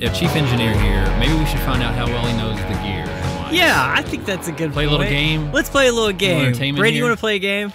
got a chief engineer here. Maybe we should find out how well he knows the gear. Yeah, I think that's a good Play a little game? Let's play a little game. entertainment Brady, you want to play a game?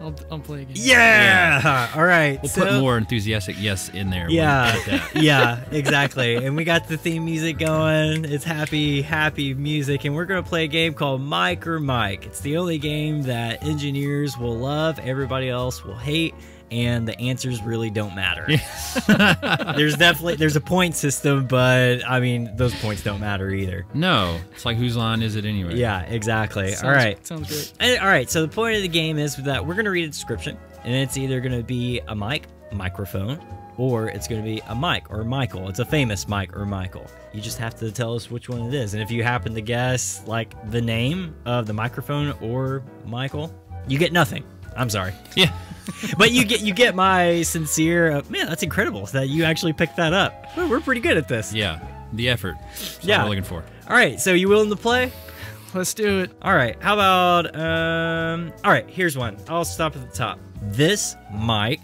I'll, I'll play again. Yeah. All right. We'll so- put more enthusiastic yes in there. Yeah, yeah, exactly. And we got the theme music going. It's happy, happy music. And we're going to play a game called Mic or Mike. It's the only game that engineers will love, everybody else will hate, and the answers really don't matter. there's definitely there's a point system, but I mean those points don't matter either. No, it's like whose line is it anyway? Yeah, exactly. Sounds, all right. Sounds great. And- all right, so the point of the game is that we're going to read a description, and it's either going to be a mic, microphone, or it's going to be a mic or Michael. It's a famous Mike or Michael. You just have to tell us which one it is. And if you happen to guess like the name of the microphone or Michael, you get nothing. I'm sorry. Yeah. But you get you get my sincere uh, man, that's incredible that you actually picked that up. We're, we're pretty good at this. Yeah. The effort. That's Yeah. what we're looking for. All right, so you willing to play? Let's do it. All right. How about um All right, here's one. I'll stop at the top. This mic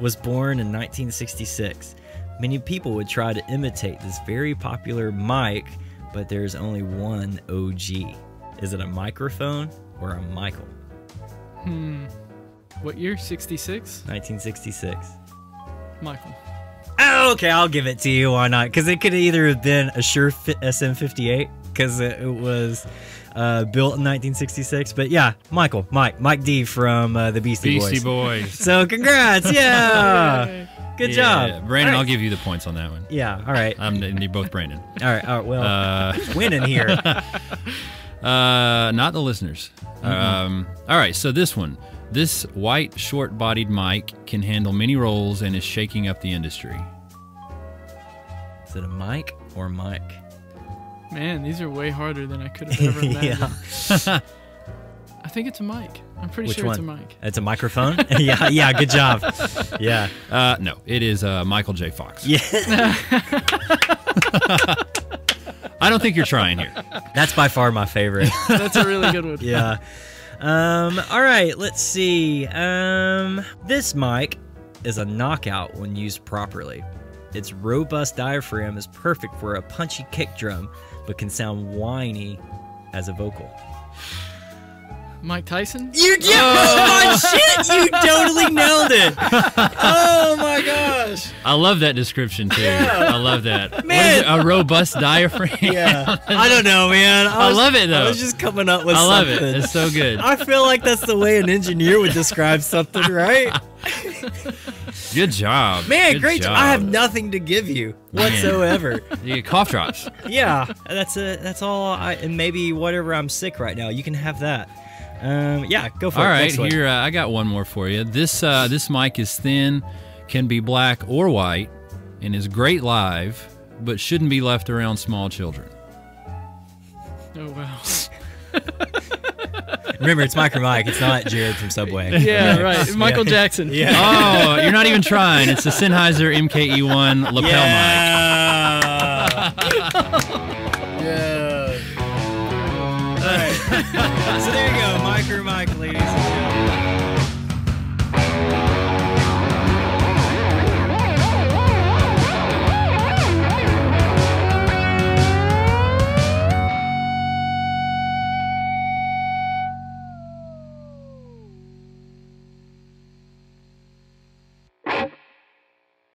was born in 1966. Many people would try to imitate this very popular mic, but there's only one OG. Is it a microphone or a Michael? Hmm. What year? 66? 1966. Michael. Oh, okay, I'll give it to you. Why not? Because it could either have been a Shure fi- SM58 because it, it was uh, built in 1966. But yeah, Michael, Mike, Mike D from uh, the Beastie, Beastie Boys. Boys. So congrats, yeah, good Yeah. job, Brandon. All I'll give you the points on that one. Yeah, all right, and you're both Brandon. all right, all right. Well, Uh, winning here? uh, not the listeners. Um, all right. So this one, this white, short-bodied mic can handle many roles and is shaking up the industry. Is it a Mic or Mike? Man, these are way harder than I could have ever imagined. yeah, I think it's a mic. I'm pretty Which sure it's a mic. it's a microphone. yeah, yeah, good job. Yeah, Uh, no, it is uh, Michael J. Fox. yeah. I don't think you're trying here. That's by far my favorite. That's a really good one. yeah. Um, all right, let's see. Um, this mic is a knockout when used properly. Its robust diaphragm is perfect for a punchy kick drum, but can sound whiny as a vocal. Mike Tyson? You did! Oh my shit! You totally nailed it! Oh my gosh! I love that description too. I love that. Man. it? A robust diaphragm. Yeah, I don't know, man. I was- love it, though. I was just coming up with I love something. it. It's so good. I feel like that's the way an engineer would describe something, right? Good job. Man, Good great job. I have nothing to give you whatsoever. You get cough drops. yeah, that's a that's all. I and maybe whatever I'm sick right now, you can have that. Um, yeah, go for All it. All right, here uh, I got one more for you. This uh, this mic is thin, can be black or white, and is great live, but shouldn't be left around small children. Oh, wow. Remember, it's Mic or Mike. It's not Jared from Subway. Yeah, right. Michael Yeah. Jackson. Yeah. Oh, you're not even trying. It's the Sennheiser MKE1 lapel mic. Yeah. yeah. All right. so there you go, Mic or Mike, ladies.